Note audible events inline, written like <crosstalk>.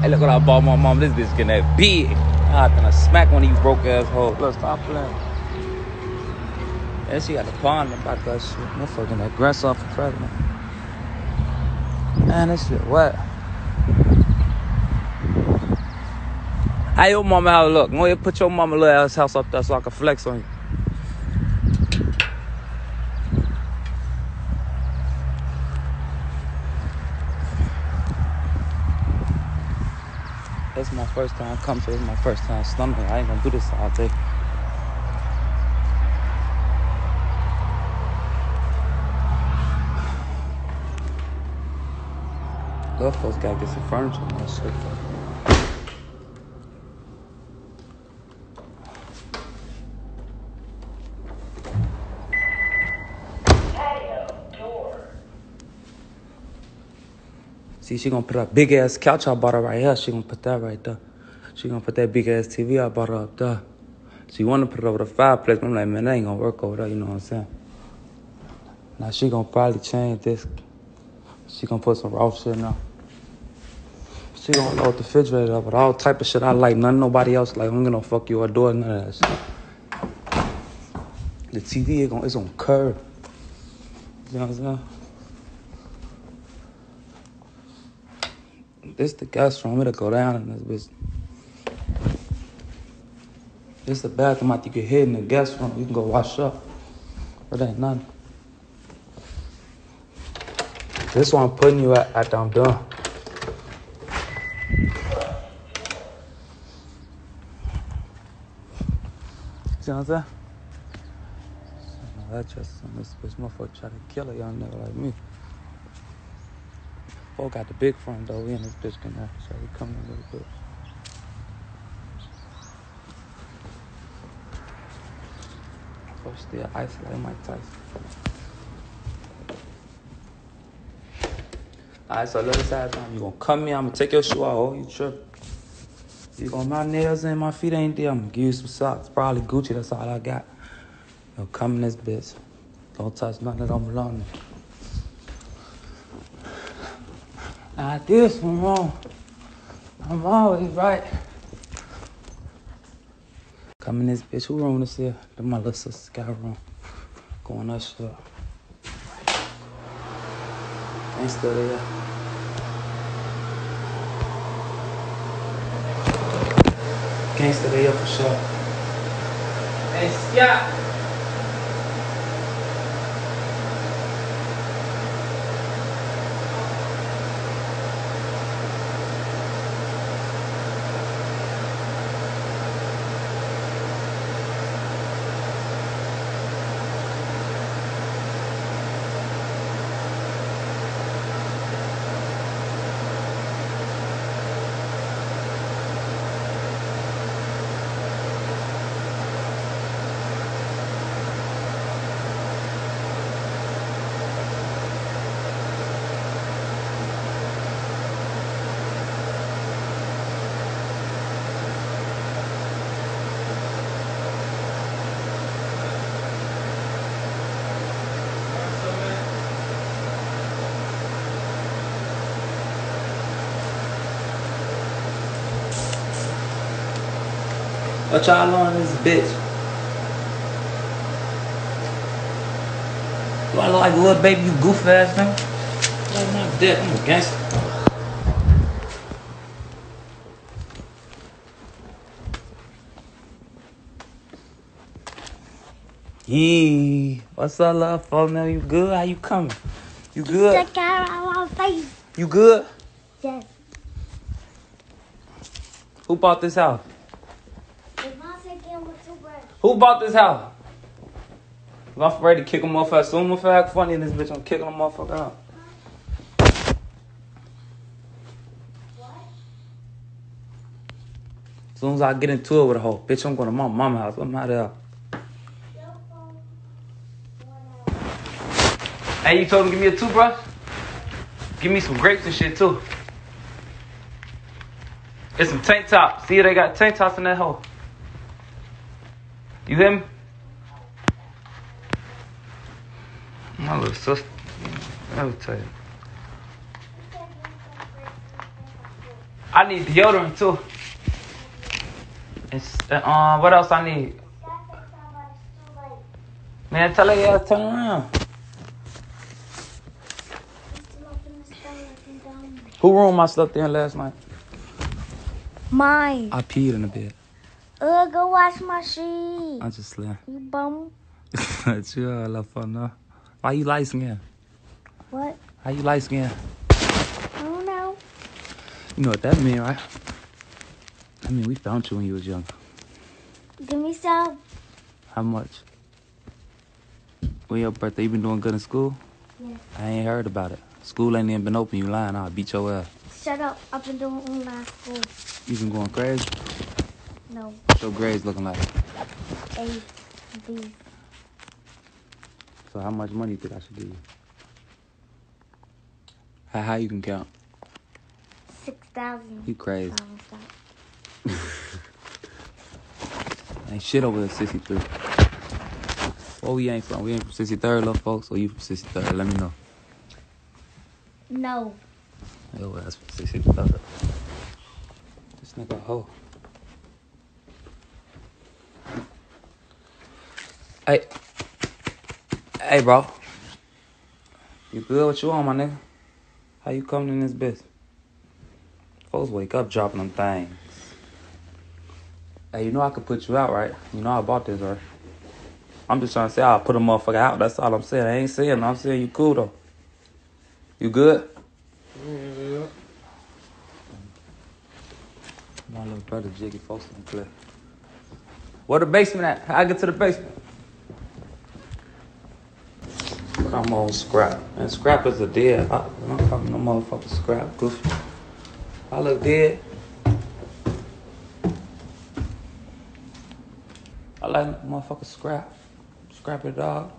Hey, look what I bought my mom. This bitch getting that big. Ah, then I smack one of you broke ass hoes. Look, stop playing. And she got the pond about that shit. Motherfucking that grass off the pregnant. Man, this shit wet. Hey, your mama how it look? Go ahead, put your mama little ass house up there so I can flex on you. That's my first time coming this. my first time slumming. I ain't gonna do this all day. Love folks gotta get some furniture and shit. See, she gonna put a big ass couch I bought her right here. She gonna put that right there. She gonna put that big ass TV I bought her up there. She wanna put it over the fireplace. but I'm like, man, that ain't gonna work over there. You know what I'm saying? Now she gonna probably change this. She gonna put some raw shit now. She gonna load the refrigerator up with all type of shit I like. None nobody else like. I'm gonna fuck you or do none of that shit. The TV is gonna, it's on curve. You know what I'm saying? This the guest room. It'll go down in this bitch. This the bathroom I think you hit in the guest room. You can go wash up. But ain't nothing. This one I'm putting you at after I'm done. See what I'm saying? That's just some this bitch motherfucker try to kill a young nigga like me. Folk got the big front though. We in this bitch have so we come in a little bit. Folks still isolate Mike Tyson. Alright, so little side time. You gonna come me, I'm gonna take your shoe out. Oh, you trip. You gonna my nails in, my feet ain't there. I'm gonna give you some socks. Probably Gucci, that's all I got. Yo, come in this bitch. Don't touch nothing that don't belong I did some wrong. I'm always right. Coming this bitch. Who room this here? Then my little sister got room. Going up shit. Ain't still there. Gangsta there for sure. Hey, Scott. What y'all on this bitch? Do I look like a little baby, you goof ass nigga? Like my dick, I'm a gangster. Yee, what's up, love, phone now? You good? How you coming? You good? The cat on my face. You good? Yes. Who bought this house? If I say get with two breasts. Who bought this house? I'm ready to kick a motherfucker, soon if I act funny in this bitch, I'm kicking a motherfucker out. As soon as I get into it with a hoe, bitch, I'm going to my mama house. I'm out of here. Hey, you told him to give me a toothbrush? Give me some grapes and shit too. It's some tank tops. See, they got tank tops in that hole. You me? My little sister. Me tell you. I need deodorant too. It's, uh, um, what else I need? Man, tell her ass turn around. Who room I slept in last night? Mine. I peed in the bed. Uh, go wash my sheet. I'm just slept. You bum. <laughs> Chill, I love fun. Why you light skin? What? How you light skin? I don't know. You know what that mean, right? I mean, we found you when you was young. Give me some. How much? When your birthday, you been doing good in school? Yeah. I ain't heard about it. School ain't even been open. You lying? I'll beat your ass. Shut up. I've been doing online school. You been going crazy? No. What's your grades looking like? A, B. So how much money you think I should give you? How high you can count? Six thousand. You crazy. <laughs> Ain't shit over there, 63. Where we ain't from? We ain't from 63rd, little folks, or you from 63rd? Let me know. No. Yo, that's from 63rd. This nigga hoe. Hey. Hey, bro. You good? What you on, my nigga? How you coming in this bitch? Folks wake up dropping them things. Hey, you know I could put you out, right? You know I bought this, right? I'm just trying to say I'll put a motherfucker out. That's all I'm saying. I ain't saying. I'm saying you cool though. You good? Yeah. My little brother Jiggy folks in the clip. Where the basement at? How I get to the basement? I'm on scrap. And scrap is a dead. I, I'm not talking no motherfucking scrap. Goofy. I look dead. I like motherfucking scrap. Scrap it dog.